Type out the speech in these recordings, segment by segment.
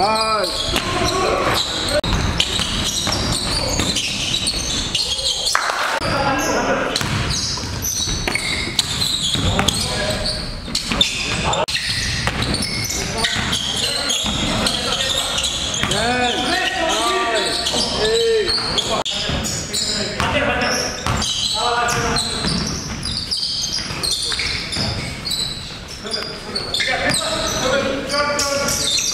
와. Yeah, come on, come on, come on.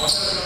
Nossa,